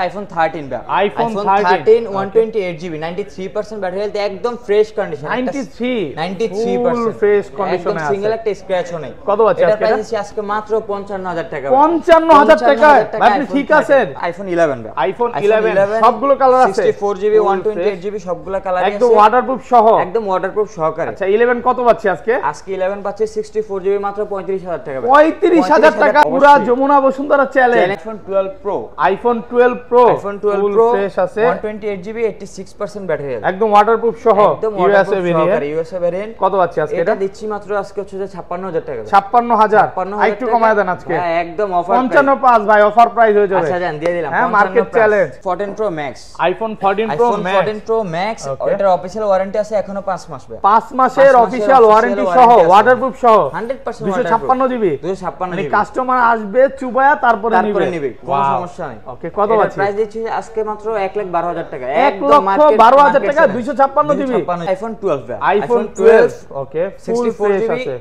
IPhone 13 back iPhone 13 13, 128 GB 93% battery health একদম fresh condition 93 93% full fresh কন্ডিশনে আছে। Single একটা স্ক্র্যাচও নেই। কত আছে এটা? প্রাইস? আছে আজকে মাত্র 55000 টাকা 55000 টাকায়? আপনি ঠিক আছেন? আইফোন 11 ব্যাক আইফোন 11 সবগুলো কালার আছে। 64 জিবি Full 128 জিবি সবগুলো কালার একদম ওয়াটারপ্রুফ সহ। একদম ওয়াটারপ্রুফ সহকারে। আচ্ছা 11 কত পাচ্ছি আজকে? আজকে 11 পাচ্ছে 64 জিবি মাত্র 35000 টাকা। 35000 টাকা পুরো Jamuna Bashundhara challenge iPhone 12 pro iPhone 12 pro iPhone 12 pro fresh আছে। 128 জিবি 86% ব্যাটারি হেলথ একদম ওয়াটারপ্রুফ সহ ইউএসএ ভেরিয়েন্ট ইউএসএ ভেরিয়েন্ট কত পাচ্ছি আজকে এটা দিচ্ছি মাত্র আজকে হচ্ছে যে 56000 টাকা। 56000 56000 একটু কমায় দেন আজকে। হ্যাঁ একদম অফার 55 ভাই অফার প্রাইস হয়ে যাবে। আচ্ছা জান দিয়ে দিলাম। হ্যাঁ, 55 market plus। challenge। 14 pro max iPhone 14 pro iPhone max 14 pro max এটার অফিশিয়াল ওয়ারেন্টি আছে এখনও 5 মাস ভাই 5 মাসের অফিশিয়াল ওয়ারেন্টি সহ ওয়াটারপ্রুফ সহ। 100% 256 জিবি 256 মানে জিবি কাস্টমার আসবে চুবায়া তারপরে নিবে। কোনো সমস্যা নেই। ওকে কত আছে। প্রাইস দিচ্ছি আজকে মাত্র 1 লাখ 12000 টাকা। 1 লক্ষ 12000 টাকা 256 GB. IPhone 12 iPhone 12 okay 64 GB আছে।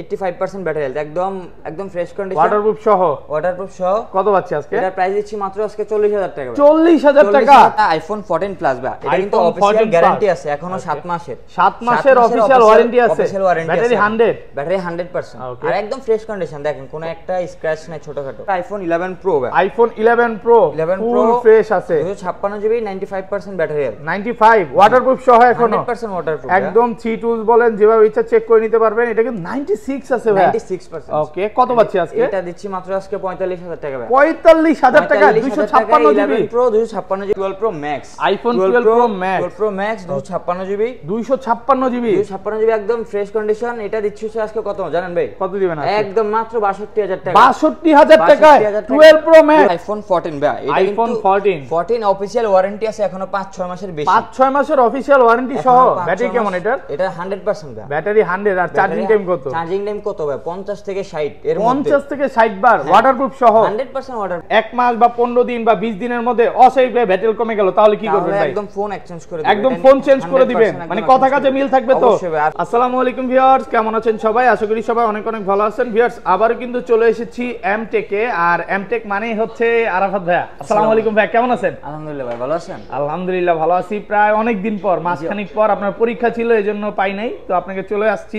85% ব্যাটারি হেলথ একদম একদম ফ্রেশ কন্ডিশন ওয়াটারপ্রুফ সহ। ওয়াটারপ্রুফ সহ। কত পাচ্ছি আজকে? এটার প্রাইস দিচ্ছি মাত্র আজকে 40000 টাকা ভাই। 40000 টাকা। আইফোন 14 প্লাস বা এটা কিন্তু অফিশিয়াল গ্যারান্টি আছে এখনও 7 মাসের। 7 মাসের অফিশিয়াল ওয়ারেন্টি আছে। ব্যাটারি 100 ব্যাটারি 100% আর একদম ফ্রেশ কন্ডিশন দেখেন কোনো একটা স্ক্র্যাচ নাই ছোটখাটো। আইফোন 11 প্রো ভাই। IPhone 11 pro 11 full pro fresh আছে। 256 জিবি 95% ব্যাটারি 95 ওয়াটারপ্রুফ সহ এখনও। 100% ওয়াটারপ্রুফ একদম থ্রি টুলস বলেন যেভাবে ইচ্ছা চেক করে নিতে পারবেন। এটা কিন্তু 96 আছে ভাই। 96% ওকে কত পাচ্ছি আজকে? এটা দিচ্ছি মাত্র আজকে 45000 টাকা ভাই। 45000 টাকা 256 GB 11 pro 256 GB 12 pro max iPhone 12 Pro Max। 12 pro max 256 GB 256 GB 256 GB একদম ফ্রেশ কন্ডিশন এটা দিচ্ছি আজকে কত? জানেন ভাই? কত দিবেন একদম মাত্র 62000 টাকা। 62000 টাকায় 62,000 12 প্রো ম্যাক্স আইফোন 14 ভাই। এটা iPhone 14 14 অফিশিয়াল ওয়ারেন্টি আছে এখনও 5 6 মাসের বেশি। 5 6 মাসের অফিশিয়াল ওয়ারেন্টি সহ ব্যাটারি কেমন এটার? এটা 100% ভাই ব্যাটারি 100 আর চার্জিং টাইম কত? চার্জিং টাইম কত ভাই? 50 থেকে 60 এর মধ্যে। 50 থেকে 60 বার ওয়াটারপ্রুফ সহ। 100% অর্ডার এক মাস বা 15 দিন বা 20 দিনের মধ্যে অসহায় ব্যাটেল কমে গেল তাহলে কি করবেন ভাই? একদম ফোন এক্সচেঞ্জ করে দিবেন। একদম ফোন চেঞ্জ করে দিবেন। মানে কথা কাজে মিল থাকবে তো? ভাই। আসসালামু আলাইকুম ভিউয়ার্স কেমন আছেন সবাই? আশা করি সবাই অনেক অনেক ভালো আছেন। ভিউয়ার্স আবারও কিন্তু চলে এসেছি এমটেকে আর এমটেক মানেই হচ্ছে আরাফাত ভাইয়া। আসসালামু আলাইকুম ভাই কেমন আছেন? আলহামদুলিল্লাহ ভাই ভালো আছেন? আলহামদুলিল্লাহ ভালো আছি। প্রায় অনেক দিন পর মাসখানিক পর আপনার পরীক্ষা ছিল এই জন্য পাই নাই। তো আপনাকে চলে আসছি।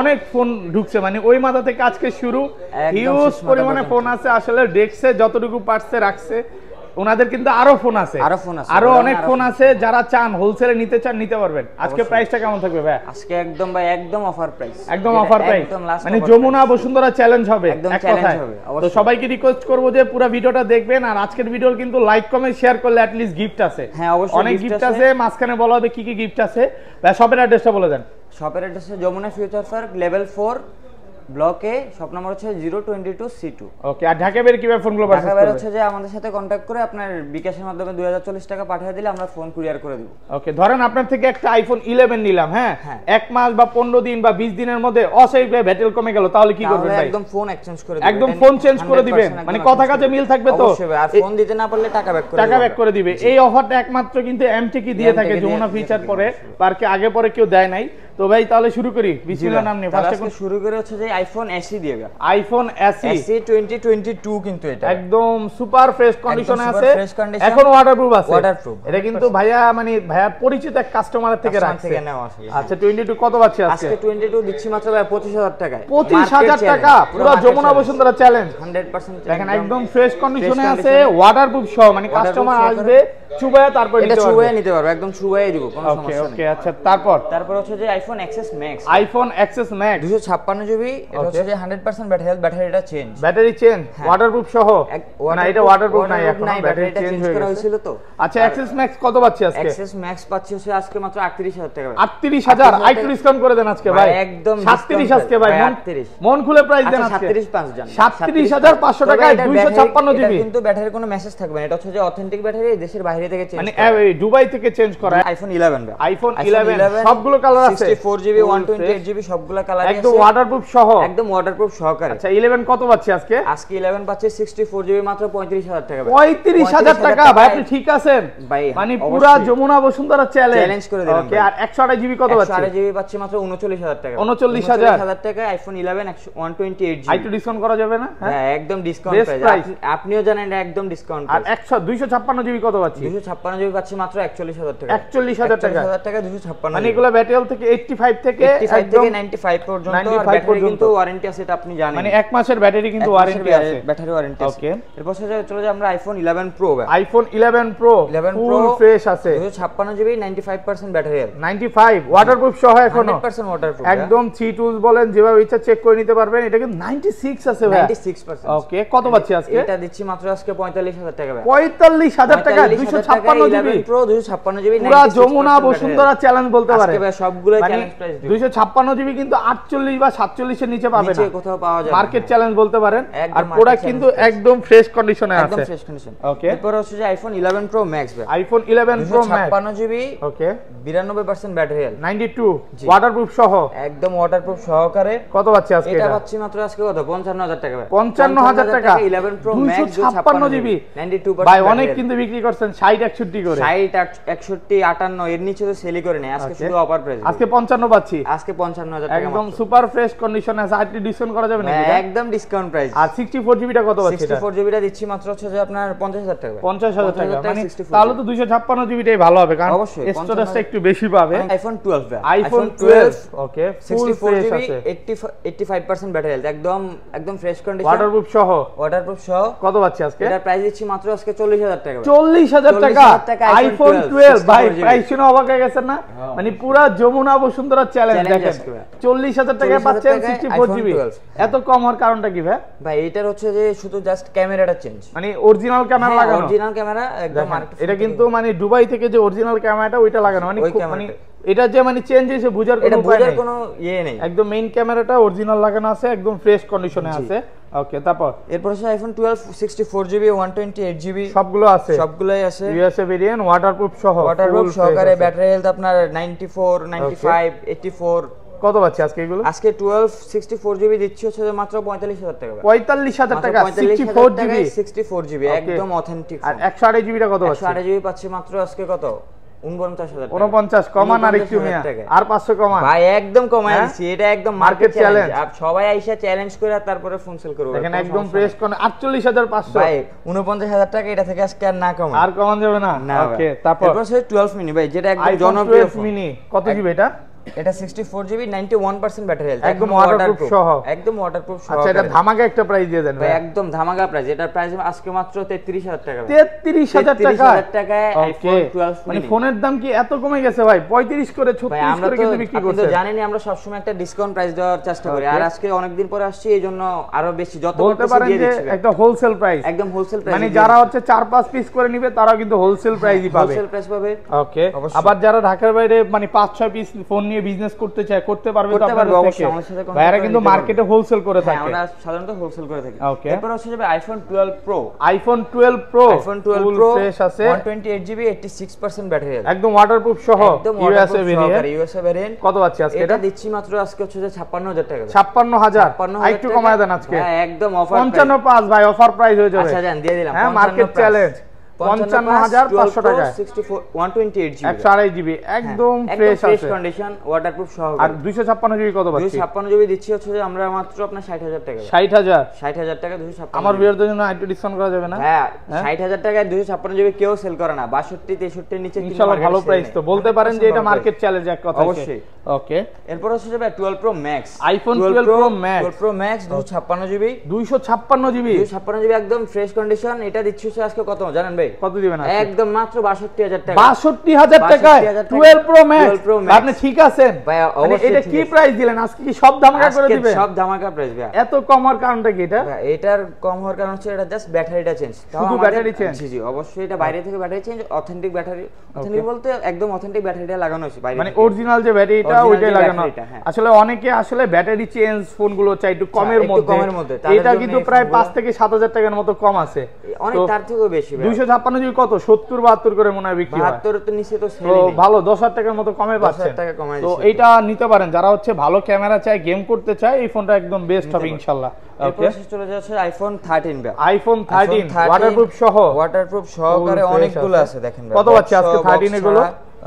অনেক ফোন ঢুকছে মানে ওই মাথা থেকে আজকে শুরু। হিউজ পরিমাণে ফোন আছে আসলে ডেস্কে যতটুকু পারছে রাখছে। ওনাদের কিন্তু আরও ফোন আছে। আরও ফোন আছে, আরও অনেক ফোন আছে যারা চান হোলসেলে নিতে চান নিতে পারবেন। আজকে প্রাইসটা কেমন থাকবে ভাই আজকে একদম ভাই একদম অফার প্রাইস একদম অফার প্রাইস মানে যমুনা বসুন্ধরা চ্যালেঞ্জ হবে একদম এক কথায়। হবে, তো সবাইকে রিকোয়েস্ট করব যে পুরো ভিডিওটা দেখবেন আর আজকের ভিডিওর কিন্তু লাইক কমেন্ট শেয়ার করলে অ্যাট লিস্ট গিফট আছে। হ্যাঁ, অবশ্যই অনেক গিফট আছে। আছে মাঝখানে বলা হবে কি কি গিফট আছে। ভাই শপের অ্যাড্রেসটা বলে দেন। শপের address Jamuna future park level 4 ব্লকে শপ নাম্বার হচ্ছে 022 C2 ওকে আর ঢাকা বের কীভাবে ফোনগুলো ঢাকা করবে? হচ্ছে যে আমাদের সাথে কন্ট্যাক্ট করে আপনার বিকাশের মাধ্যমে 2040 টাকা পাঠিয়ে দিলে আমরা ফোন কুরিয়ার করে দিব। ওকে ধরেন আপনার থেকে একটা আইফোন 11 নিলাম হ্যাঁ? হ্যাঁ। এক মাস বা 15 দিন বা 20 দিনের মধ্যে অসহায় ব্যাটেল কমে গেল তাহলে কি করবেন ভাই? একদম ফোন এক্সচেঞ্জ করে একদম ফোন চেঞ্জ করে দিবেন মানে কথা কাজে মিল থাকবে তো? আর ফোন দিতে না পারলে টাকা ব্যাক করে টাকা ব্যাক করে দিবে। এই অফারটা একমাত্র কিন্তু এমটি কি দিয়ে থাকে যমুনা ফিচার পরে। পার্কে আগে পরে কেউ দেয় নাই। তো ভাই তাহলে শুরু করি। বিসমিল্লাহ নাম নিয়ে। ফার্স্টে আজকে শুরু করে হচ্ছে যে আইফোন এসি দিয়ে গা আইফোন এসি এসি 2022 কিন্তু এটা। একদম সুপার ফ্রেশ কন্ডিশনে আছে। এখন ওয়াটারপ্রুফ আছে। Waterproof, এটা কিন্তু ভাইয়া মানে ভাইয়া পরিচিত এক কাস্টমারের থেকে রাখছে। থেকে আসলে, হ্যাঁ। আচ্ছা 22 কত পাচ্ছি আজকে? আজকে 22 দিচ্ছি মাত্র ভাই 25000 টাকায়। 25000 টাকা। পুরো যমুনা বসুন্ধরা চ্যালেঞ্জ 100% দেখেন একদম ফ্রেশ কন্ডিশনে আছে। ওয়াটারপ্রুফ সহ মানে কাস্টমার আসবে চুবায়া তারপর এটা পারবে। নিতে পারবে একদম ছুঁয়ে দিব কোনো সমস্যা ওকে আচ্ছা তারপর? তারপর হচ্ছে যে iPhone XS max iPhone XS max 256 GB এটা হচ্ছে যে 100% ব্যাটারি হেলথ ব্যাটারিটা চেঞ্জ ব্যাটারি চেঞ্জ ওয়াটারপ্রুফ সহ? না এটা ওয়াটারপ্রুফ নাই এখন। ব্যাটারি চেঞ্জ চেঞ্জ হয়ে করা গেছে। হয়েছিল তো। আচ্ছা এক্সেস ম্যাক্স কত পাচ্ছি আজকে? এক্সএস ম্যাক্স পাচ্ছি হচ্ছে আজকে মাত্র 38000 টাকা। 38000 আইটু ডিসকাউন্ট করে দেন আজকে ভাই। একদম 37 আজকে ভাই। মন 38 মন খুলে প্রাইস দেন আচ্ছা আজকে। 37 পাঁচ জান। 37,500 টাকায় 256 জিবি। কিন্তু ব্যাটারির কোনো মেসেজ থাকবে না। এটা হচ্ছে যে অথেন্টিক ব্যাটারি দেশের বাইরে থেকে চেঞ্জ মানে দুবাই থেকে চেঞ্জ করা। আইফোন 11 আইফোন 11 সবগুলো কালার আছে। IPhone eleven one twenty eight GB discount করা যাবে না? একদম ডিসকাউন্ট আপনিও জানেন একদম ডিসকাউন্ট আর একশো দুইশো ছাপ্পান্ন জিবি কত পাচ্ছি? দুইশো ছাপ্পান্ন জিবি পাচ্ছি মাত্র একচল্লিশ হাজার টাকা। একচল্লিশ হাজার টাকা। হাজার টাকা মানে এগুলো ব্যাটেল থেকে 85 থেকে 85 95 পর্যন্ত ওয়ারেন্টি আছে এটা আপনি জানেন। মানে এক মাসের ব্যাটারি কিন্তু ওয়ারেন্টি আছে। ব্যাটারি ওয়ারেন্টি আছে। ওকে এরপর চলে যায় আমরা iPhone 11 pro iPhone 11 pro 11 pro fresh আছে। 256 জিবি 95% ব্যাটারি 95 ওয়াটারপ্রুফ সহ এখন। 100% ওয়াটারপ্রুফ একদম থ্রি টুলস বলেন যেভাবে ইচ্ছা চেক করে নিতে পারবেন। এটা কিন্তু 96 আছে ভাই। 96% ওকে কত পাচ্ছি আজকে? এটা দিচ্ছি মাত্র আজকে 45000 টাকা ভাই 45000 টাকা 256 জিবি প্রো 256 জিবি পুরো যমুনা বসুন্ধরা চ্যালেঞ্জ বলতে পারে। আজকে ভাই সবগুলো মানে চ্যালেঞ্জ প্রাইস দিব দুইশো ছাপ্পান্ন জিবি কিন্তু আটচল্লিশ বা সাতচল্লিশের নিচে পাবে নিচে কোথাও পাওয়া যায় মার্কেট চ্যালেঞ্জ বলতে পারেন। আর প্রোডাক্ট কিন্তু একদম ফ্রেশ কন্ডিশনে একদম ফ্রেশ কন্ডিশন Okay. এরপর হচ্ছে যে আইফোন 11 প্রো ম্যাক্স ভাই। IPhone eleven pro max 256 GB okay 92% battery health ninety two waterproof সহ। একদম ওয়াটারপ্রুফ সহকারে। কত পাচ্ছি আজকে এটা পাচ্ছি মাত্র আজকে কত? 55000 টাকা ভাই। 55,000 টাকা 11 প্রো ম্যাক্স 256 জিবি 92% ভাই অনেক কিন্তু বিক্রি করছেন 60 61 করে। 60 61 58 এর নিচে তো সেলই করে নেই। আজকে. শুধু অফার প্রাইস আজকে 55 পাচ্ছি। আজকে 55000 টাকা একদম সুপার ফ্রেশ কন্ডিশনে আছে। আর ডিসকাউন্ট করা যাবে নাকি? হ্যাঁ, একদম ডিসকাউন্ট প্রাইস আর 64 জিবিটা কত পাচ্ছি এটা? 64 জিবিটা দিচ্ছি মাত্র হচ্ছে যে আপনার 50000 টাকা। ভাই। 50000 টাকা। মানে তাহলে তো 256 জিবিটাই ভালো হবে কারণ স্টোরেজটা একটু বেশি পাবে। আইফোন 12 ভাই আইফোন 12 ওকে ফুল 64 জিবি আছে। 85% ব্যাটারি হেলথ একদম একদম ফ্রেশ কন্ডিশন ওয়াটারপ্রুফ সহ। ওয়াটারপ্রুফ সহ। কত পাচ্ছি আজকে? এটার প্রাইস দিচ্ছি মাত্র আজকে 40000 টাকা। চল্লিশ হাজার টাকা? 40,000 টাকা আইফোন টুয়েলভ 12 ভাই প্রাইস শুনে অবাক হয়ে গেছেন না? মানে পুরা যমুনা বসুন্ধরা চ্যালেঞ্জ দেখেন। আজকে ভাই। চল্লিশ হাজার টাকায় পাচ্ছেন টাকায় সিক্সটি ফোর iPhone জিবি এত কম হওয়ার কারণটা কি ভাই? ভাই এটার হচ্ছে যে শুধু জাস্ট ক্যামেরাটা চেঞ্জ মানে অরিজিনাল ক্যামেরা লাগানো। অরিজিনাল ক্যামেরা একদম এটা কিন্তু মানে দুবাই থেকে যে অরিজিনাল ক্যামেরাটা ওইটা লাগানো। মানে মানে এটা যে মানে চেঞ্জ হয়েছে বুঝার কোনো উপায় নেই। কোনো ইয়ে নেই। একদম মেইন ক্যামেরাটা অরিজিনাল লাগানো আছে একদম ফ্রেশ কন্ডিশনে আছে। ওকে তারপর? এরপর হচ্ছে আইফোন 12 64 জিবি 128 জিবি সবগুলো আছে। সবগুলোই আছে। ইউএসএ ভেরিয়েন্ট ওয়াটারপ্রুফ সহ ওয়াটারপ্রুফ সহকারে ব্যাটারি হেলথ আপনার 94 95 84 কত পাচ্ছি আজকে এগুলো? আজকে 12 64 জিবি দিচ্ছি হচ্ছে মাত্র 45000 টাকা ভাই। পঁয়তাল্লিশ হাজার মাত্র টাকা 45,000 সিক্সটি ফোর জিবি টাকায় 64 জিবি একদম অথেন্টিক আর একশো আড়াই জিবিটা কত পাচ্ছি? 128 জিবি পাচ্ছি মাত্র আজকে কত? 49000 টাকা উনপঞ্চাশ কমান আর একটু 49,000 মিয়া। টাকা। আর পাঁচশো কমান। ভাই একদম কমায় হ্যাঁ? এটা একদম মার্কেট চ্যালেঞ্জ আর সবাই আইসা চ্যালেঞ্জ করে তারপরে ফোন সেল করবে। দেখেন একদম ফ্রেশ কোন আটচল্লিশ হাজার পাঁচশো। ভাই 49000 টাকা এটা থেকে আজকে আর না কমায় আর কমান যাবে না? ওকে। তারপর? এরপর 12 মিনি ভাই যেটা একদম জনপ্রিয় মিনি কত জিবি এটা? এটা 64 জিবি 91% ব্যাটারি হেলথ একদম waterproof সহ। একদম ওয়াটারপ্রুফ সহ আচ্ছা এটা ধামাকা একটা প্রাইস দিয়ে দেন ভাই একদম ধামাকা প্রাইস এটার প্রাইস আজকে মাত্র 33000 টাকা ভাই। তেত্রিশ হাজার টাকা 33,000 টাকায়? আইফোন 12 মানে ফোনের দাম কি এত কমে গেছে ভাই? পঁয়ত্রিশ করে ভাই ছত্রিশ আমরা করে কিন্তু বিক্রি করছে আপনি তো জানেনই আমরা সবসময় একটা ডিসকাউন্ট প্রাইস দেওয়ার চেষ্টা করি। আর. আজকে অনেকদিন পরে আসছি এই জন্য আরও বেশি যত বলতে পারেন যে। একটা হোলসেল প্রাইস একদম হোলসেল প্রাইস মানে যারা হচ্ছে চার পাঁচ পিস করে নিবে তারাও কিন্তু হোলসেল প্রাইসই পাবে। হোলসেল প্রাইস পাবে। ওকে আবার যারা ঢাকার বাইরে মানে পাঁচ ছয় পিস ফোন নিয়ে বিজনেস করতে চায় করতে পারবে তো করতে পারবে, অবশ্যই, থেকে। আমাদের সাথে করে কিন্তু মার্কেটে হোলসেল করে হ্যাঁ থাকে। আমরা সাধারণত হোলসেল করে থাকি। Okay. এরপর হচ্ছে যে iPhone 12 pro iPhone twelve pro iPhone 12 pro fresh আছে। 128 জিবি 86% ব্যাটারি হেলথ একদম ওয়াটারপ্রুফ সহ ইউএসএ ভেরিয়েন্ট ইউএসএ ভেরিয়েন্ট কত পাচ্ছি আজকে এটা দিচ্ছি মাত্র আজকে হচ্ছে যে 56000 টাকা। ছাপ্পান্ন হাজার। 56,000 একটু কমায় দেন আজকে। হ্যাঁ একদম অফার পঞ্চান্ন পাঁচ ভাই অফার প্রাইস হয়ে যাবে। আচ্ছা জান দিয়ে দিলাম হ্যাঁ মার্কেট চ্যালেঞ্জ পঞ্চান্ন হাজার পাঁচশো টাকা 64 128 জিবি একশো আড়াই জিবি একদম ফ্রেশ আছে। কন্ডিশন ওয়াটারপ্রুফ আর দুইশো ছাপ্পান্ন জিবি কত পাচ্ছি? 256 জিবি দিচ্ছি হচ্ছে যে আমরা মাত্র আপনার 60000 টাকা ষাট হাজার? 60000 টাকা 256 আমার বিয়ের জন্য একটু ডিসকাউন্ট করা যাবে না? হ্যাঁ? 60000 টাকায় 256 জিবি কেউ সেল করে না। 62 63 নিচে কিন্তু ভালো প্রাইস তো। বলতে পারেন যে এটা মার্কেট চ্যালেঞ্জ এক কথা অবশ্যই। ওকে এরপর হচ্ছে যে ভাই 12 pro max iPhone 12 Pro Max। 12 pro max 256 GB দুইশো ছাপ্পান্ন জিবি 256 জিবি একদম ফ্রেশ কন্ডিশন এটা দিচ্ছি আজকে কত? জানেন ভাই? হবে? কত দিবেন একদম মাত্র 62000 টাকা। 62000 টাকায় 12 আপনি ঠিক আছেন? মানে এটা কি প্রাইস দিলেন? আজকে কি সব ধামাকা করে দিবেন? সব ধামাকা প্রাইস ভাই এত কম কারণটা কি এটা? এটার কম হওয়ার কারণ হচ্ছে এটা জাস্ট ব্যাটারিটা চেঞ্জ শুধু ব্যাটারি চেঞ্জ জি জি অবশ্যই এটা বাইরে থেকে battery change authentic battery. Authentic বলতে একদম অথেন্টিক ব্যাটারিটা লাগানো হয়েছে বাইরে মানে অরিজিনাল যে ব্যাটারিটা ওইটাই লাগানো। হ্যাঁ। আসলে অনেকে আসলে ব্যাটারি চেঞ্জ ফোনগুলো চাই একটু কমের মধ্যে। কমের মধ্যে। এটা কিন্তু প্রায় 5 থেকে 7000 টাকার মতো কম আছে। অনেক তার থেকেও বেশি 200 জাপানি জুই কত? 70 72 করে মনে হয় বিক্রি বাহাত্তর তো নিচে তো সেল ভালো 10000 টাকার মতো কমে পাচ্ছেন টাকা কমে তো এইটা নিতে পারেন। যারা হচ্ছে ভালো ক্যামেরা চায় গেম করতে চায় এই ফোনটা একদম বেস্ট হবে ইনশাল্লাহ। আইফোন থার্টিন আইফোন 13 ওয়াটারপ্রুফ সহ। ওয়াটারপ্রুফ সহকারে অনেকগুলো আছে। দেখেন কত আজকে 13 এগুলো?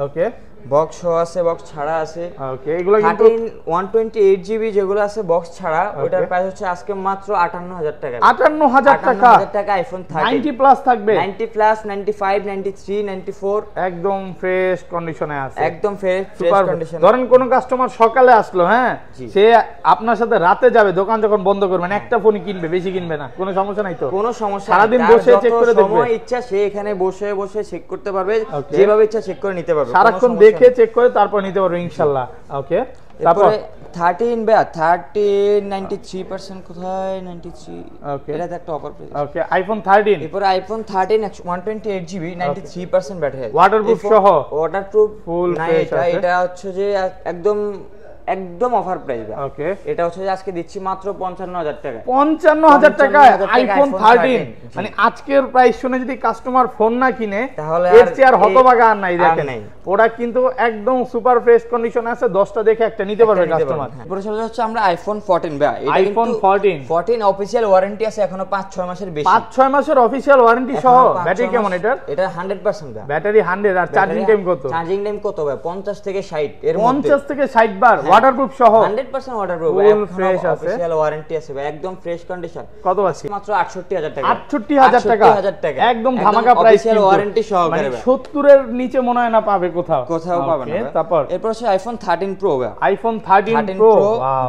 ওকে বক্স সহ আছে বক্স ছাড়া আছে। ওকে এগুলো কিন্তু thirteen one twenty eight GB যেগুলো আছে বক্স ছাড়া ওটার প্রাইস হচ্ছে আজকে মাত্র আটান্ন হাজার টাকা। আটান্ন হাজার টাকা। হাজার টাকা আইফোন থার্টিন নাইনটি প্লাস থাকবে। Ninety plus ninety five ninety three ninety four একদম ফ্রেশ কন্ডিশনে আছে। একদম ফ্রেশ সুপার কন্ডিশন ধরেন কোন কাস্টমার সকালে আসলো হ্যাঁ? সে আপনার সাথে রাতে যাবে দোকান যখন বন্ধ করবেন একটা ফোনই কিনবে বেশি কিনবে না। কোনো সমস্যা নাই তো? কোনো সমস্যা সারাদিন নেই। তার বসে check করে দেখবে। সময় ইচ্ছা সে এখানে বসে বসে চেক করতে পারবে. যেভাবে ইচ্ছা চেক করে নিতে পারবে। সারাক্ষণ দেখে চেক করে তারপর নিতে পারব ইনশাল্লাহ ওকে তারপর এরপরে থার্টিন ব্যা থার্টিন নাইনটি থ্রি পার্সেন্ট কোথায়? নাইনটি থ্রি এটা একটা অফার পেয়েছে ওকে আইফোন থার্টিন এরপরে iPhone thirteen one twenty eight GB ninety three percent battery waterproof সহ? ওয়াটারপ্রুফ ফুল এটা এটা হচ্ছে যে একদম একদম অফার প্রাইস ওকে এটা হচ্ছে আজকে দিচ্ছি মাত্র পঞ্চান্ন হাজার টাকা পঞ্চান্ন হাজার টাকায় 55,000 টাকায় আইফোন 13 মানে আজকের প্রাইস শুনে যদি কাস্টমার ফোন না কিনে তাহলে এর চেয়ে আর হতবাগা আর নাই দেখেন। প্রোডাক্ট কিন্তু একদম সুপার ফ্রেশ কন্ডিশন আছে দশটা দেখে একটা নিতে পারবে কাস্টমার এরপরে চলে যাচ্ছে আমরা আইফোন 14 বা এটা কিন্তু 14 14 অফিশিয়াল ওয়ারেন্টি আছে এখনও 5 6 মাসের বেশি। পাঁচ ছয় মাসের অফিসিয়াল ওয়ারেন্টি সহ। ব্যাটারি কেমন এটার? এটা 100% দা ব্যাটারি হান্ড্রেড আর চার্জিং টাইম কত? চার্জিং টাইম কত ভাই? 50 থেকে 60 এর মধ্যে। পঞ্চাশ থেকে ষাট বার। ওয়াটারপ্রুফ সহ 100% ওয়াটারপ্রুফ Full fresh আছে। অফিশিয়াল ওয়ারেন্টি আছে ভাই একদম ফ্রেশ কন্ডিশন কত আছে? মাত্র 68000 টাকা। 68000 টাকা। 68000 টাকা। একদম ধামাকা প্রাইস অফিশিয়াল ওয়ারেন্টি সহকারে ভাই। 70 এর নিচে মনে হয় না পাবে কোথাও। কোথাও Okay, না তারপর? এরপর হচ্ছে আইফোন 13 প্রো ভাই। IPhone 13 13 pro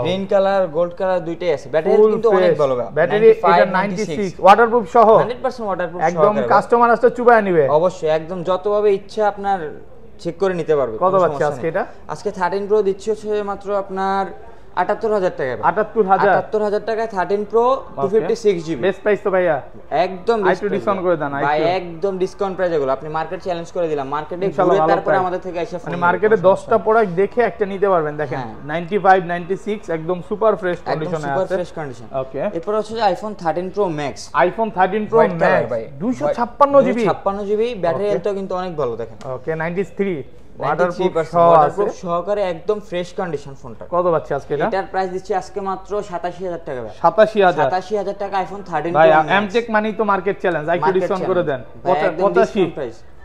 green colour gold colour দুইটাই আছে। ব্যাটারি ফুল কিন্তু অনেক ভালো ভাই। ব্যাটারি এটা 96 ওয়াটারপ্রুফ সহ। 100% ওয়াটারপ্রুফ একদম কাস্টমার আসলে চুবায় নিবে। অবশ্যই একদম যতভাবে ইচ্ছা আপনার চেক করে নিতে পারবে কত বাচ্চা আজকে এটা? আজকে থার্টিন প্রো দিচ্ছি হচ্ছে মাত্র আপনার আটাত্তর হাজার টাকা আটাত্তর হাজার? আটাত্তর হাজার টাকায় thirteen pro two fifty six GB best price তো ভাইয়া। একদম আরেকটু best price discount ভাই। করে দেন, ভাই একদম ডিসকাউন্ট প্রাইস এগুলো। আপনি মার্কেট চ্যালেঞ্জ করে দিলাম। মার্কেটে ঘুরে তারপরে আমাদের থেকে এসে মানে মার্কেটে দশটা প্রোডাক্ট দেখে একটা নিতে পারবেন। দেখেন। 95 96 একদম সুপার ফ্রেশ একদম সুপার ফ্রেশ কন্ডিশন ওকে এরপর হচ্ছে iPhone thirteen pro max iPhone 13 pro max ভাই। 256 জিবি ছাপ্পান্ন জিবি ব্যাটারি. হেলথও কিন্তু অনেক ভালো দেখেন। ওকে 93 ওয়াটারপ্রুফ ওয়াটারপ্রুফ সহকারে একদম ফ্রেশ কন্ডিশন ফোনটা কত পাচ্ছি আজকে এটা? এটার প্রাইস দিচ্ছি আজকে মাত্র সাতাশি হাজার টাকা ভাই। 87000 সাতাশি হাজার টাকা আইফোন থার্টিন ভাই এমটেক মানেই তো মার্কেট চ্যালেঞ্জ আইকিউ ডিসকাউন্ট করে দেন। challenge। ভাই, 85 discount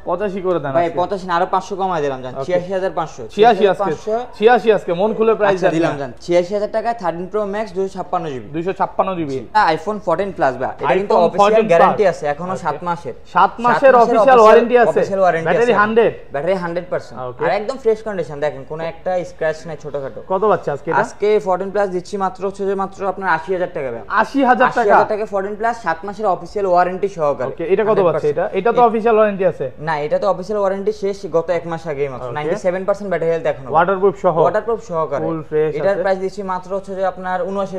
85 করে দেন ভাই। পঁচাশি আরও পাঁচশো কমাই দিলাম জান. ছিয়াশি হাজার পাঁচশো 86 আজকে। 86 আজকে মন খুলে প্রাইস আচ্ছা দিলাম জান। ছিয়াশি হাজার টাকায় থার্টিন প্রো ম্যাক্স দুশো ছাপ্পান্ন GB. 256 GB. IPhone fourteen plus বা এটা কিন্তু অফিসিয়াল গ্যারান্টি আছে এখনও সাত মাসের। সাত মাসের অফিসিয়াল ওয়ারেন্টি আছে। Battery 100 battery hundred percent. আর একদম ফ্রেশ কন্ডিশন দেখেন কোনো একটা স্ক্র্যাচ নাই ছোটখাটো। কত পাচ্ছে আজকে এটা? আজকে ফোরটিন প্লাস দিচ্ছি মাত্র হচ্ছে যে মাত্র আপনার আশি হাজার টাকা ভাই। 80000 আশি টাকা? হাজার টাকা ফোরটিন প্লাস সাত মাসের অফিসিয়াল ওয়ারেন্টি সহকারে। ওকে এটা কত 100% এটা? এটা তো অফিসিয়াল ওয়ারেন্টি আছে। না এটা তো অফিসিয়াল ওয়ারেন্টি শেষ গত এক মাস আগে মাত্র। Okay. Ninety seven percent battery health এখনও। ওয়াটারপ্রুফ সহ। ওয়াটারপ্রুফ সহকারে। এটার প্রাইস দিচ্ছি মাত্র হচ্ছে যে আপনার উনআশি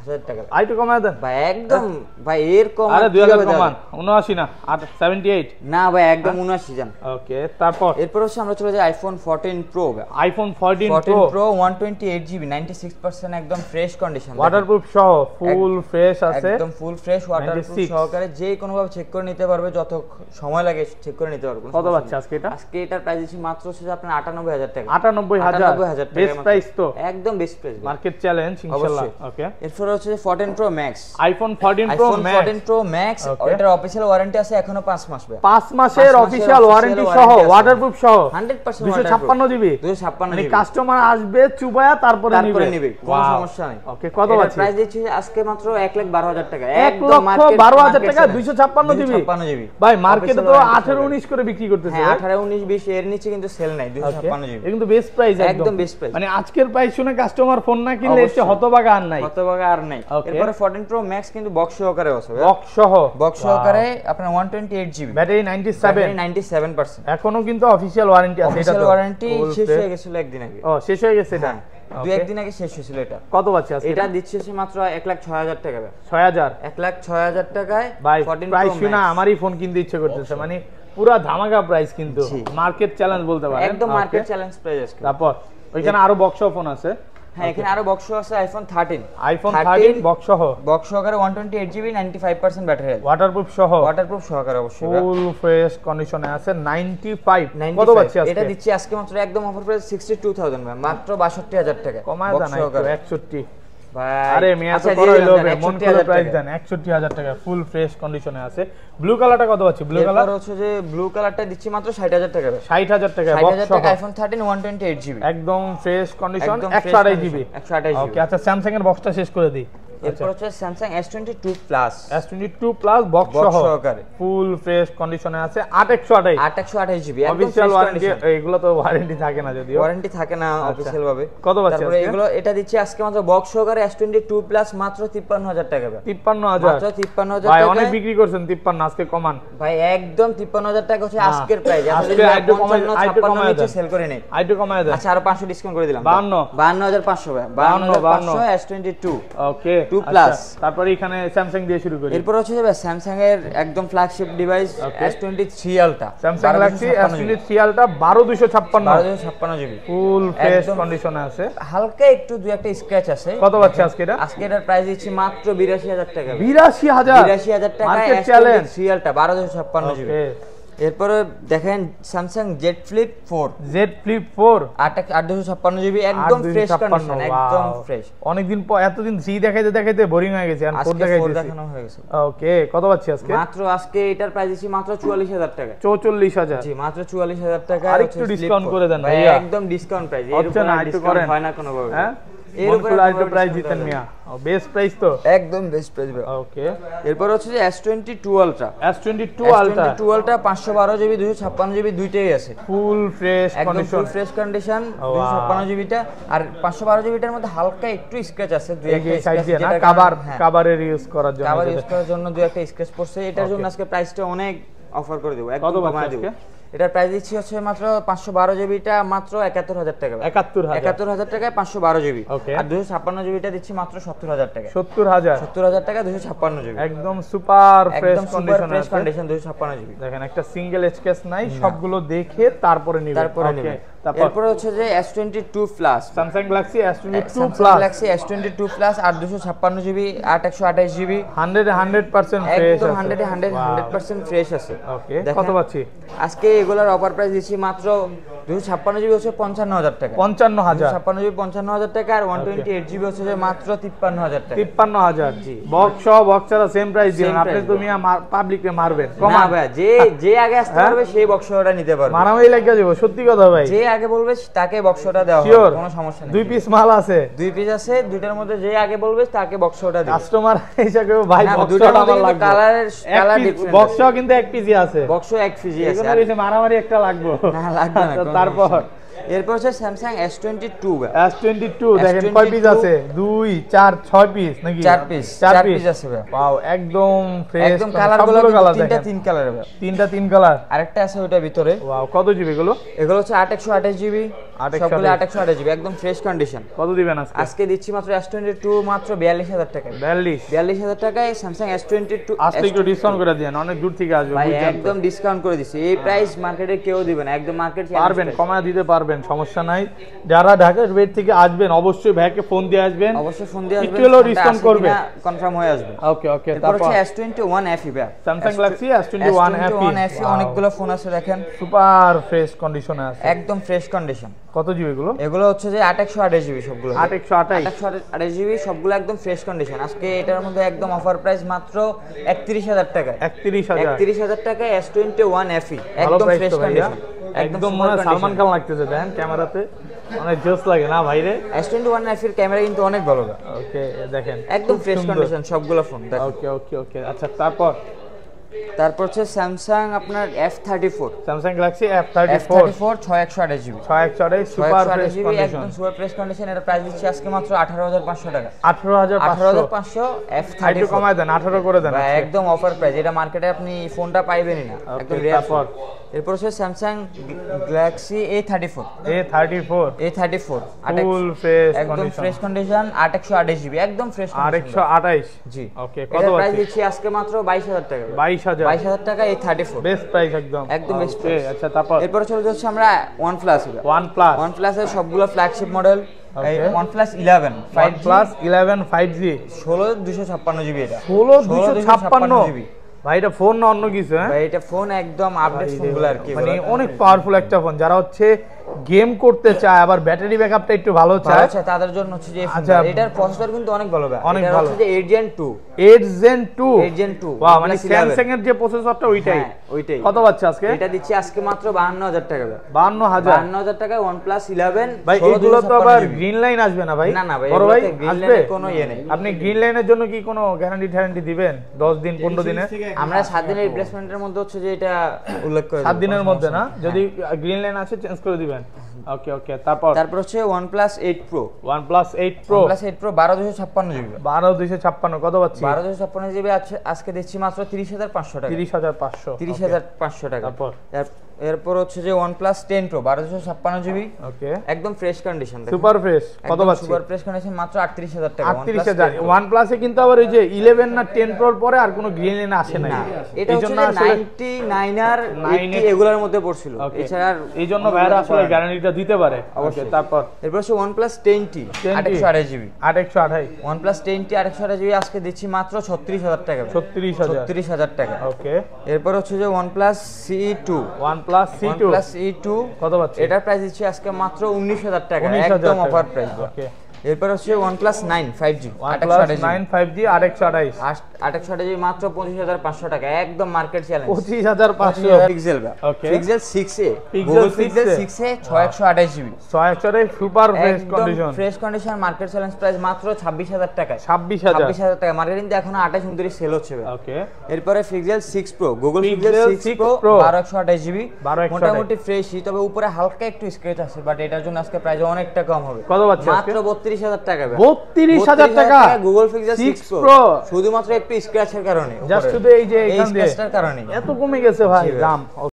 হাজার টাকা। আর কমায় দেন। ভাই একদম ভাই এর কম আরে 2000 কমান। 79 না 78 না ভাই একদম উনআশি জান ওকে তারপর? এরপর হচ্ছে আমরা চলে যাই iPhone fourteen pro iPhone 14 fourteen pro pro one twenty eight GB ninety six percent একদম ফ্রেশ কন্ডিশন ওয়াটারপ্রুফ সহ ফুল ফ্রেশ আছে। একদম ফুল ফ্রেশ ওয়াটারপ্রুফ সহকারে যে কোনো ভাবে চেক করে নিতে পারবে যত সময় লাগে চেক করে নিতে পারবে কত পাচ্ছে আজকে এটা? আজকে এটার প্রাইস দিচ্ছি মাত্র হচ্ছে আপনার আটানব্বই হাজার টাকা। 98000 98000 টাকা বেস্ট প্রাইস তো। একদম বেস্ট প্রাইস মার্কেট চ্যালেঞ্জ ইনশাআল্লাহ ওকে এরপর হচ্ছে যে fourteen pro max iPhone 14 pro iPhone max fourteen pro max Okay. ওটার অফিসিয়াল ওয়ারেন্টি আছে এখনও পাঁচ মাস ভাই। 5 মাসের official ওয়ারেন্টি সহ ওয়াটারপ্রুফ সহ। 100% 256 জিবি দুশো ছাপ্পান্ন মানে কাস্টমার আসবে চুবায়া তারপরে নিবে তারপরে নিবে। কোনো সমস্যা নেই। ওকে কত পাচ্ছে প্রাইস দিচ্ছি আজকে মাত্র এক লাখ বারো হাজার টাকা। এক একদম লক্ষ market- বারো হাজার টাকা challenge। দুইশো ছাপ্পান্ন জিবি 256 জিবি ভাই মার্কেটে তো Official warranty আঠেরো সহকারে। উনিশ করে বিক্রি করতেছে হ্যাঁ আঠারো উনিশ বিশ এর নিচে কিন্তু সেল নাই দুশো ছাপ্পান্ন জিবি কিন্তু বেস্ট প্রাইস একদম। বেস্ট প্রাইস মানে আজকের প্রাইস শুনে কাস্টমার ফোন না কিনলে এসে। হতবাগা আর নাই। হতভাগা আর নাই। এরপরে ফোরটিন প্রো ম্যাক্স কিন্তু বক্স সহকারে আছে বক্স সহ? বক্স সহকারে আপনার one twenty eight GB battery 97 ninety seven percent এখনও কিন্তু অফিসিয়াল ওয়ারেন্টি আছে এটা তো। ওয়ারেন্টি শেষ হয়ে গেছিল একদিন আগে। ও শেষ হয়ে গেছে এটা? হ্যাঁ। দু Okay. একদিন আগে শেষ হয়েছিল এটা। কত পাচ্ছে আজকে? এটা দিচ্ছে হচ্ছে মাত্র এক লাখ ছয় হাজার টাকা ভাই। 6000 এক লাখ ছয় হাজার টাকায় 14 প্রাইস শুনা Max। আমারই ফোন কিনতে ইচ্ছে করতেছে। মানে পুরা ধামাকা প্রাইস কিন্তু। মার্কেট চ্যালেঞ্জ বলতে পারেন। একদম মার্কেট চ্যালেঞ্জ প্রাইস তারপর ওইখানে আরও বক্স ফোন আছে। হ্যাঁ এখানে আরও বক্স আছে আইফোন 13 আইফোন 13 বক্স সহ? বক্স সহকারে 128 জিবি 95% ব্যাটারি আছে ওয়াটারপ্রুফ সহ? ওয়াটারপ্রুফ সহকারে অবশ্যই ফুল ফ্রেশ কন্ডিশনে আছে 95 কত পাচ্ছি আজকে? এটা দিচ্ছি আজকে মাত্র একদম অফার প্রাইস 62000 ম্যাম মাত্র 62000 টাকা। কমায় জানা 161 আরে মিয়া তো করই দিয়ে দিলাম লবে দেন, মন করে প্রাইস দেন 61000 টাকা ফুল ফ্রেশ কন্ডিশনে আছে। ব্লু কালারটা কত পাচ্ছি ব্লু কালার হচ্ছে যে ব্লু কালারটা দিচ্ছি মাত্র ষাট হাজার টাকা 60000 টাকা টাকা iPhone thirteen one twenty eight GB একদম fresh condition 128 GB 128 GB okay আচ্ছা স্যামসাং এর বক্সটা শেষ করে দিই। এরপর হচ্ছে Samsung S twenty two plus S22 plus box সহকারে। ফুল ফ্রেশ কন্ডিশনে আছে। 8128 আট। একশো আঠাশ জিবি অফিশিয়াল ওয়ারেন্টি এগুলো তো ওয়ারেন্টি থাকে না যদিও। ওয়ারেন্টি থাকে না অফিসিয়াল ভাবে। কত পাচ্ছি তারপরে এগুলো এটা দিচ্ছি আজকে মাত্র বক্স সহকারে এস টোয়েন্টি টু প্লাস মাত্র তিপ্পান্ন হাজার টাকা 53000 মাত্র তিপ্পান্ন হাজার ভাই অনেক বিক্রি করছেন 53 আজকে কমান। ভাই একদম তিপ্পান্ন হাজার টাকা হচ্ছে আজকের প্রাইস আজকে কমাই-। সেল করে নেই আইটু আচ্ছা আরও পাঁচশো ডিসকাউন্ট করে দিলাম। 52 বান্ন হাজার পাঁচশো ভাই। 52, বান্ন হাজার পাঁচশো এস টোয়েন্টি টু 2 plus। তারপরে এখানে স্যামসাং দিয়ে শুরু করি। এরপর হচ্ছে যাবে স্যামসাং এর একদম flagship device S twenty three ultra Samsung Galaxy S23 ultra 12256 বারো দুশো ছাপ্পান্ন। জিবি ফুল ফ্রেশ কন্ডিশনে আছে। হালকা একটু দু একটা স্ক্র্যাচ আছে। কত পাচ্ছে আজকে এটা? আজকে এটার প্রাইস দিচ্ছি মাত্র বিরাশি হাজার টাকা। 82000 বিরাশি হাজার টাকা মার্কেট চ্যালেঞ্জ সিরিয়ালটা বারো দুশো ছাপ্পান্ন জিবি এরপরে দেখেন Samsung Z flip four Z flip 4 আট আট দুশো ছাপ্পান্ন জিবি একদম ফ্রেশ কন্ডিশন একদম ফ্রেশ অনেকদিন পর এতদিন সি দেখাইতে দেখাইতে বোরিং হয়ে গেছে আর ফোর দেখানো হয়ে গেছে। ওকে কত পাচ্ছি আজকে? মাত্র আজকে এটার প্রাইস দিচ্ছি মাত্র চুয়াল্লিশ হাজার টাকা। 44000 জি মাত্র চুয়াল্লিশ হাজার টাকা আর একটু discount করে দেন ভাই একদম ডিসকাউন্ট প্রাইস এর উপরে করেন। হয় না কোনো ভাবে হ্যাঁ? এর উপরে আর আরেকটু প্রাইস দিতেন মিয়া। বেস্ট প্রাইস তো? একদম বেস্ট প্রাইস ওকে এরপর হচ্ছে যে S twenty two ultra S22 আলটা টু আলট্রা পাঁচশো বারো জিবি দুশো দুইটাই আছে। ফুল ফ্রেশ একদম ফুল ফ্রেশ কন্ডিশন Wow. দুশো ছাপ্পান্ন আর পাঁচশো বারো জিবিটার মধ্যে হালকা একটু স্ক্র্যাচ আছে দুই একটা কাভার কারণে- হ্যাঁ, কাভারের ইউজ করার জন্য কাভার ইউজ করার জন্য দুই একটা স্ক্র্যাচ পড়ছে। এটার জন্য আজকে প্রাইসটা অনেক অফার করে দেবো একদম কমায় দেবো। আজকে? এটার প্রাইস দিচ্ছি হচ্ছে মাত্র পাঁচশো বারো জিবিটা মাত্র একাত্তর হাজার টাকা। 71000 একাত্তর হাজার। টাকায় পাঁচশো বারো জিবি আর দুশো ছাপ্পান্ন জিবিটা দিচ্ছি মাত্র সত্তর হাজার টাকা 70000 সত্তর হাজার টাকা দুশো ছাপ্পান্ন জিবি একদম সুপার ফ্রেশ একদম সুপার কন্ডিশন ফ্রেশ কন্ডিশন দুশো ছাপ্পান্ন জিবি দেখেন একটা সিঙ্গেল স্কেচ নাই সবগুলো দেখে তারপরে নিবেন। তারপরে তারপর এরপরে হচ্ছে যে S twenty two plus Samsung Galaxy S22 Samsung plus Galaxy S22 Plus আর দুশো ছাপ্পান্ন জিবি আট একশো আঠাশ জিবি 100 100% ফ্রেশ একদম আছে। Hundred hundred hundred percent fresh আছে। ওকে কত পাচ্ছি? আজকে এগুলোর অফার প্রাইস দিচ্ছি মাত্র দুশো ছাপ্পান্ন জিবি হচ্ছে পঞ্চান্ন হাজার টাকা। 55000 ছাপ্পান্ন জিবি পঞ্চান্ন হাজার টাকা আর ওয়ান টোয়েন্টি এইট জিবি হচ্ছে মাত্র তিপ্পান্ন হাজার টাকা। 53000 বক্স সহ বক্স ছাড়া সেম প্রাইস দিবেন। আপনি তুমি পাবলিকে মারবেন। না কমান। ভাই যে যে আগে আসতে হ্যাঁ? পারবে সেই বক্সটা নিতে পারবে। মারামারি লাগিয়ে যাব সত্যি কথা ভাই। যে আগে বলবে তাকে বক্সটা দেওয়া হবে কোনো সমস্যা নেই। দুই পিস মাল আছে। দুই পিস আছে দুইটার মধ্যে যে আগে বলবে তাকে বক্সটা দিবে। কাস্টমার হিসাবে ভাই না, বক্স দুইটার আমার লাগবে। কালারের- কালার different বক্স কিন্তু এক পিসই আছে। বক্সও এক ফিজি আছে। মারামারি একটা লাগবে। না লাগবে না তারপর? এরপর হচ্ছে Samsung S twenty two S22 দেখেন কয় পিস আছে? দুই চার ছয় পিস নাকি? চার পিস চার পিস আছে। পাও একদম ফ্রেশ একদম কালারগুলো কালার তিনটা তিন কালার। তিনটা তিন কালার আরেকটা আছে ওইটার ভিতরে। ওয়াও কত জিবি গুলো এগুলো হচ্ছে আট একশো আঠাশ জিবি 828 সবগুলো আট আঠাশ জিবি একদম ফ্রেশ কন্ডিশন কত দিবেন আজকে? আজকে দিচ্ছি মাত্র এস টোয়েন্টি টু মাত্র বিয়াল্লিশ হাজার টাকা 42 বিয়াল্লিশ হাজার টাকায় স্যামসাং এস টোয়েন্টি টু আজকে একটু ডিসকাউন্ট করে দেন অনেক দূর থেকে আসবে ভাই একদম ডিসকাউন্ট করে দিচ্ছি। এই প্রাইস মার্কেটে কেউ দিবে না একদম মার্কেট পারবেন কমায় দিতে পারবেন সমস্যা নাই। যারা ঢাকার বেড থেকে আসবেন অবশ্যই ভাইকে ফোন দিয়ে আসবেন। অবশ্যই ফোন দিয়ে একটু হলেও discount করবে। কনফার্ম হয়ে আসবে। ওকে ওকে তারপর? হচ্ছে এস টোয়েন্টি ওয়ান এফি ভাই স্যামসাং গ্যালাক্সি S21 S21 হ্যাপি FE অনেকগুলো ফোন আছে দেখেন। সুপার ফ্রেশ কন্ডিশনে আছে। একদম ফ্রেশ কন্ডিশন কত জিবি গুলো এগুলো হচ্ছে যে আট একশো আঠাশ জিবি সবগুলো। আট একশো আঠাইশ একশো আঠাশ জিবি সবগুলো একদম ফ্রেশ কন্ডিশন আজকে এটার মধ্যে একদম অফার প্রাইস মাত্র একত্রিশ হাজার টাকা একত্রিশ হাজার। একত্রিশ হাজার টাকা এস টোয়েন্টি ওয়ান এফি ভালো একদম ফ্রেশ কন্ডিশন একদম মনে হয় সালমান খান লাগতেছে দেখেন ক্যামেরাতে। অনেক জোস লাগে না ভাইরে? এস টোয়েন্টি ওয়ান এফির ক্যামেরা কিন্তু অনেক ভালো। ওকে দেখেন একদম ফ্রেশ কন্ডিশন সবগুলো ফোন ওকে ওকে ওকে আচ্ছা তারপর? তারপর হচ্ছে স্যামসাং আপনার F thirty four Samsung Galaxy F thirty four ছয় একশো আঠাশ জিবি ছয় একশো আঠাইশ সুপার ফ্রেশ জিবি একদম সুপার ফ্রেশ কন্ডিশন এর প্রাইস দিচ্ছি আজকে মাত্র আঠারো হাজার পাঁচশো টাকা। আঠারো হাজার আঠারো হাজার পাঁচশো এফ থার্টি কমায় দেন আঠারো করে দেন একদম অফার প্রাইস এটা মার্কেটে আপনি ফোনটা পাইবেনই না একদম রেয়ার? এরপর হচ্ছে Samsung Galaxy A thirty four A thirty four A thirty four full fresh একদম ফ্রেশ কন্ডিশন আট একশো আঠাশ জিবি একদম ফ্রেশ আর একশো আঠাইশ জি। ওকে কত প্রাইস দিচ্ছি আজকে মাত্র বাইশ হাজার টাকা। বাইশ বাইশ হাজার। বাইশ হাজার টাকা এই থার্টি ফোর বেস্ট প্রাইস একদম। একদম best Okay, আচ্ছা তারপর? এরপরে চলে যাচ্ছে আমরা OnePlus OnePlus one প্লাসের সবগুলো ফ্ল্যাগশিপ মডেল জিবি এটা। ষোলো দুশো ছাপ্পান্ন। 256 GB ভাই এটা ফোন না অন্য কিছু হ্যাঁ? ভাই এটা ফোন একদম আপডেট ফোনগুলো আর কি মানে অনেক পাওয়ারফুল একটা ফোন যারা হচ্ছে গেম করতে চায় আবার ব্যাটারি ব্যাকআপটা একটু ভালো চায়। আচ্ছা তাদের জন্য হচ্ছে যে আচ্ছা। এটার প্রসেসর কিন্তু অনেক ভালো ভাই। অনেক ভালো। হচ্ছে যে 8 Gen 2 eight Gen two 8 Gen 2 বাহ মানে স্যামসাং এর যে প্রসেসরটা ওইটাই। হ্যাঁ, ওইটাই। কত পাচ্ছে আজকে? এটা দিচ্ছি আজকে মাত্র 52000 টাকা ভাই। বান্ন হাজার? 52000 টাকায় OnePlus 11 ভাই এগুলো তো 256 আবার গ্রিন লাইন আসবে না ভাই? না, না ভাই, বড় ভাই আসবে? এর কোনো ইয়ে নেই। আপনি গ্রিন লাইনের জন্য কি কোনো গ্যারান্টি ট্যারান্টি দিবেন? 10 দিন 15 দিনে? আমরা 7 দিনের রিপ্লেসমেন্টের মধ্যে হচ্ছে যে এটা উল্লেখ করে সাত দেব, দিনের মধ্যে না? যদি গ্রিন লাইন আসে চেঞ্জ করে দিবেন। ওকে ওকে তারপর? তারপর হচ্ছে OnePlus 8 Pro OnePlus 8 Pro OnePlus 8 Pro 12256 GB. 12256 কত পাচ্ছি? 12256 জিবি আজকে দিচ্ছি মাত্র 30500 টাকা। 30500 30500 টাকা। তারপর? এর- এরপর হচ্ছে যে OnePlus 10 Pro 12256 জিবি ওকে। একদম ফ্রেশ কন্ডিশন সুপার ফ্রেশ কত পাচ্ছি? সুপার ফ্রেশ কন্ডিশন মাত্র 38000 টাকা। 38000 OnePlus এ কিন্তু আবার ওই যে 11 না 10 Pro পরে আর কোনো গ্রিন লাইন আসে না। এটা হচ্ছে 99 আর 80 এগুলোর মধ্যে পড়ছিল। এছাড়া আর এই জন্য ভাইরা আসলে গ্যারান্টিটা দিতে পারে। অবশ্যই। Okay, তারপর? এরপর হচ্ছে OnePlus 10T 828 GB 8128 OnePlus 10T 828 GB আজকে দিচ্ছি মাত্র 36000 টাকা। 36000 36000 টাকা। ওকে এরপর হচ্ছে যে OnePlus CE2 OnePlus C2 OnePlus CE2 কত পাচ্ছি? এটার প্রাইস হচ্ছে আজকে মাত্র 19000 টাকা একদম অফার প্রাইস ওকে এরপর হচ্ছে OnePlus 9 5G OnePlus 9 5G 828 আঠাশশো জিবি মাত্র পঁচিশ হাজার পাঁচশো টাকা একদম market challenge 25500 Pixel Okay. Pixel six A Pixel Google 6 Pixel? Six A ছয় একশো আঠাশ GB 600 super fresh condition fresh condition market challenge price মাত্র ছাব্বিশ হাজার টাকায়। 26000 ছাব্বিশ হাজার টাকা মার্কেট কিন্তু এখনও আঠাশ উনত্রিশ সেল হচ্ছে ভাই। ওকে এরপরে Pixel six Pro Google Pixel Pixel 6 six Pro Pro, বারো একশো আঠাশ জিবি 1228 মোটামুটি ফ্রেশই তবে উপরে হালকা একটু স্ক্রেচ আছে বাট এটার জন্য আজকে প্রাইস অনেকটা কম হবে। কত পাচ্ছি? মাত্র বত্রিশ হাজার টাকা ভাই। 32000 টাকা? গুগল পিক্সেল 6 প্রো শুধুমাত্র একটু স্ক্র্যাচের কারণে জাস্ট শুধু এই যে এই এখান স্ক্র্যাচটার কারণে। এত কমে গেছে ভাই। দাম।